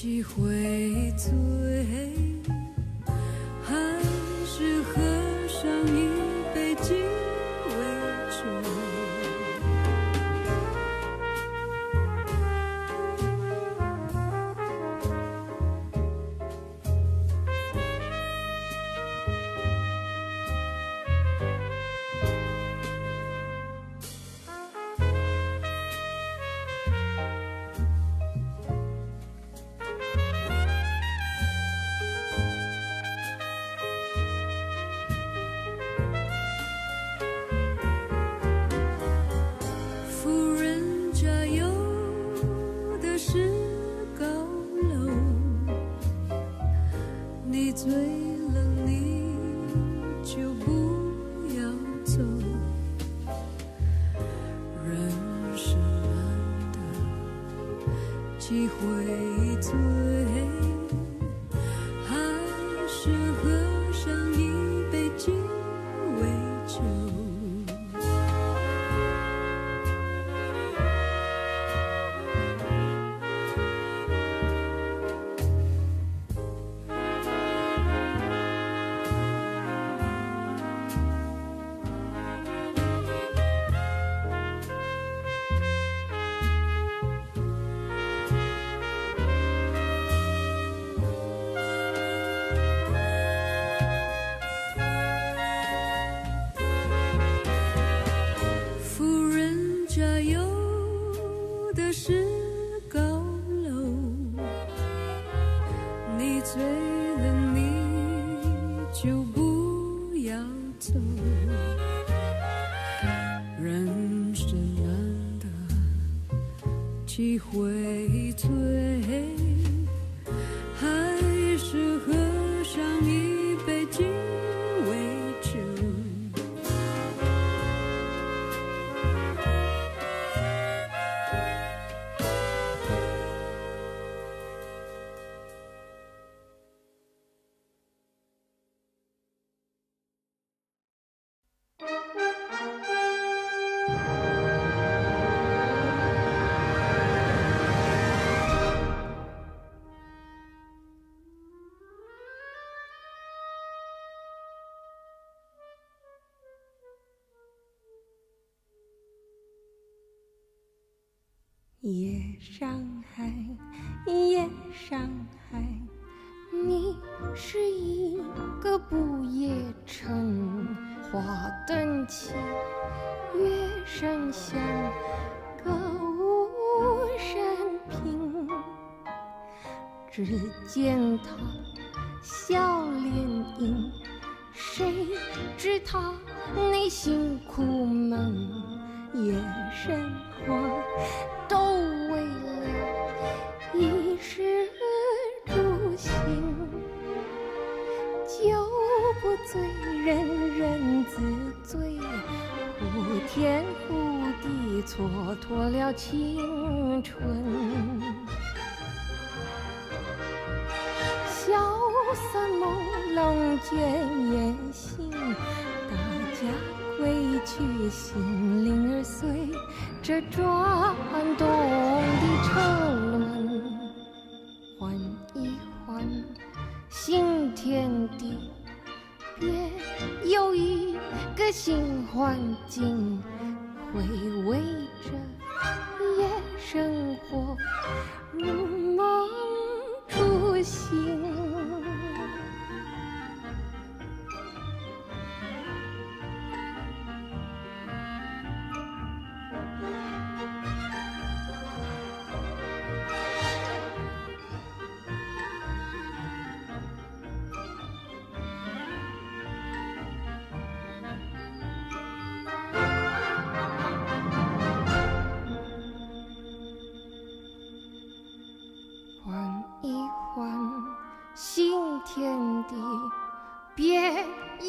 几回醉。夜上海，夜上海，你是一个不夜城。华灯起，乐声响，歌舞升平，只见他。这转动的车轮，换一换新天地，别有一个新环境，回味着夜生活，如梦初醒。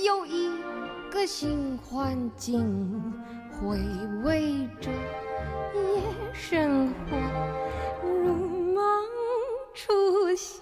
有一个新环境，回味着夜生活，如梦初醒。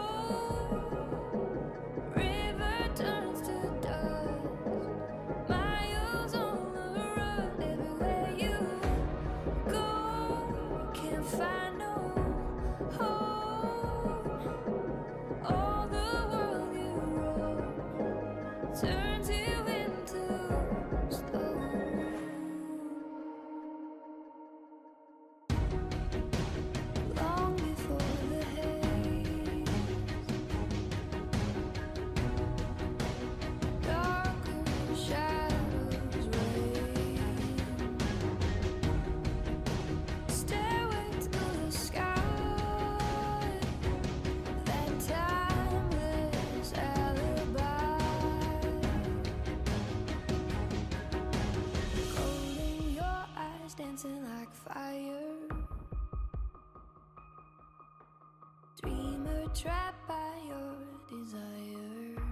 trapped by your desire,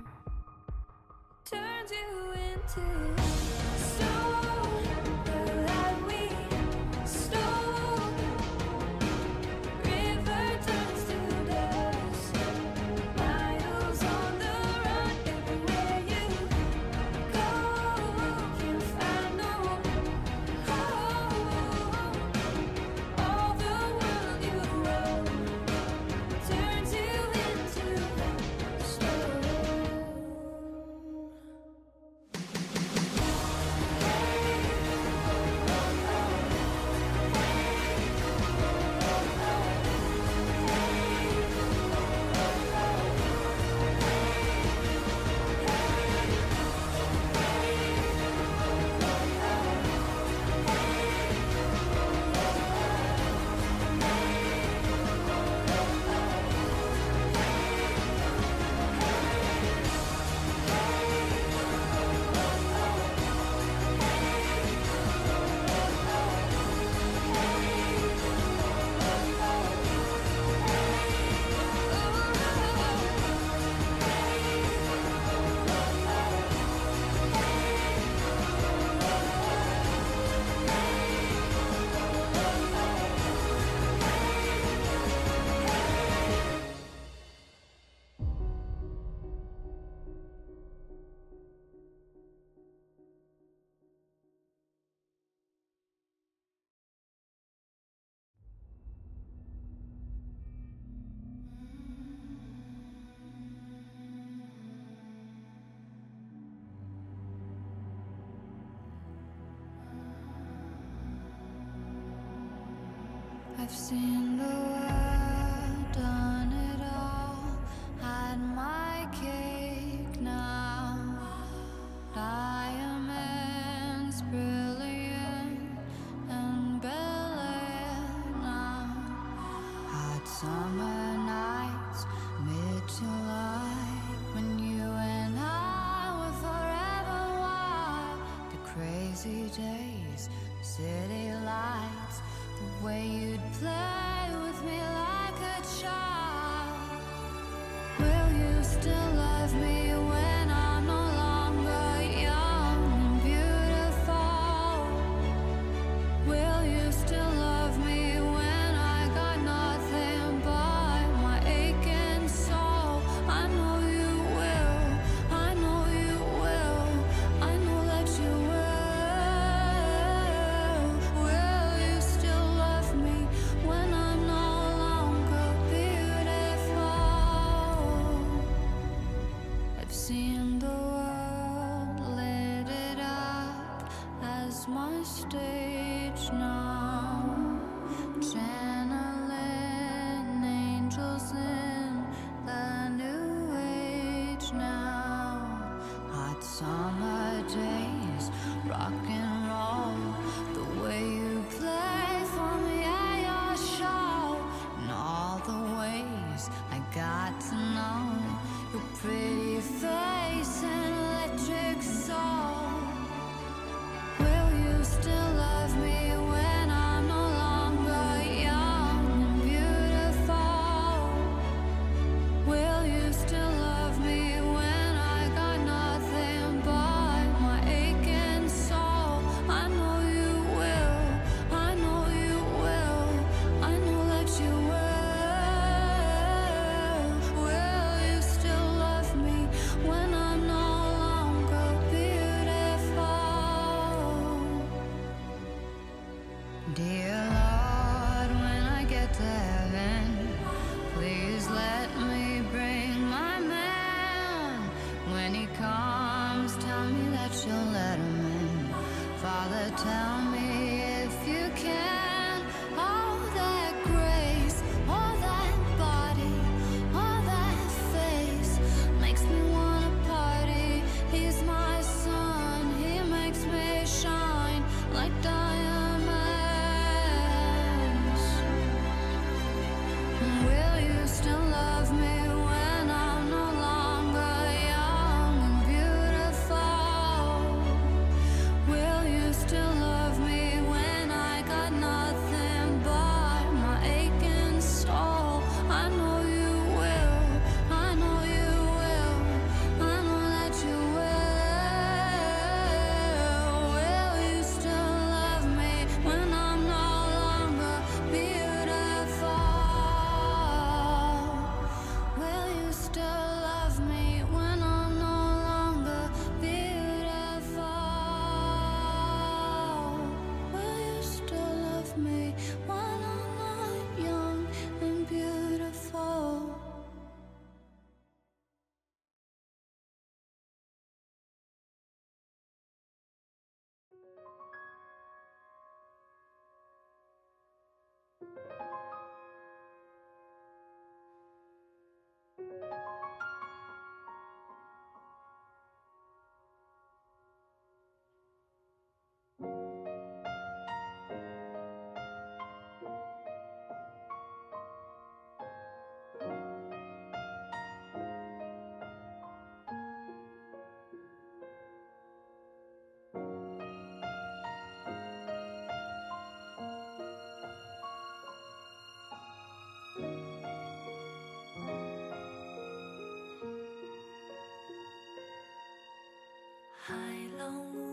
turns you into. I've seen the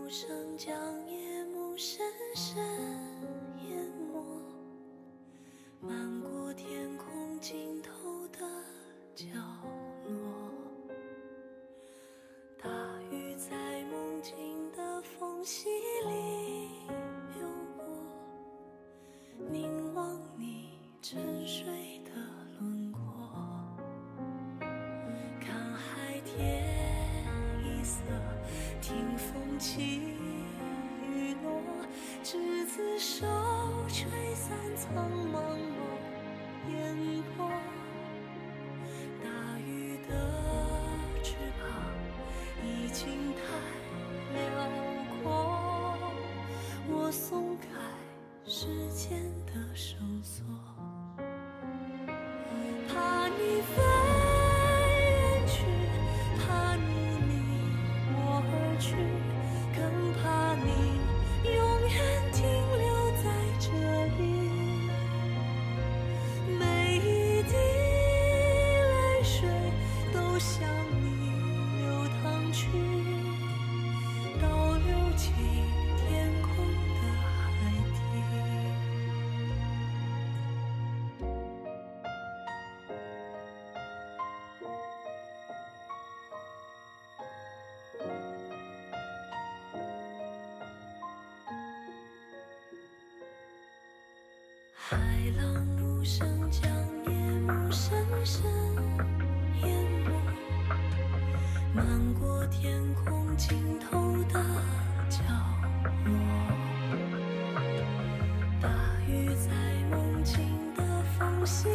声将夜幕深深起雨落执子手吹散苍茫茫烟波大鱼的翅膀已经太辽阔我松开时间的绳索怕你飞海浪无声将夜幕深深淹没，漫过天空尽头的角落，大雨在梦境的缝隙。